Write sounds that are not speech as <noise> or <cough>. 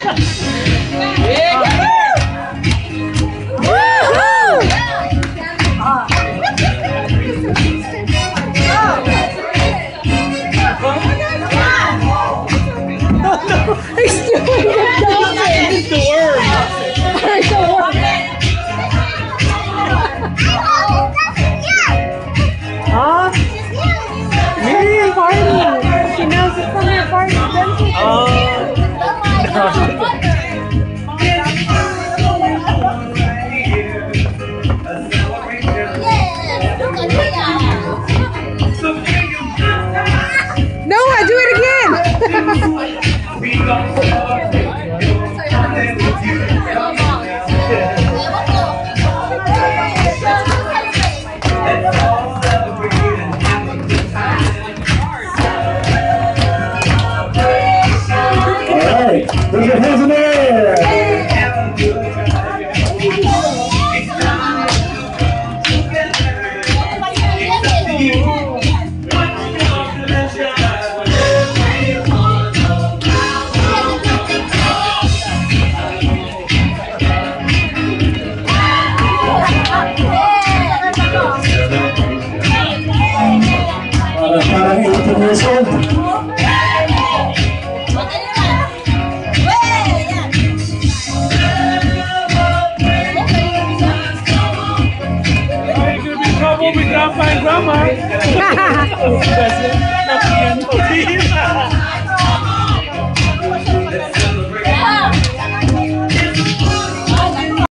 She knows it's from her fart. Doesn't <laughs> she? I do it again. <laughs> <laughs> put your hands in the air. Para, para ahí, con eso. With grandpa and grandma. <laughs> <laughs> <laughs>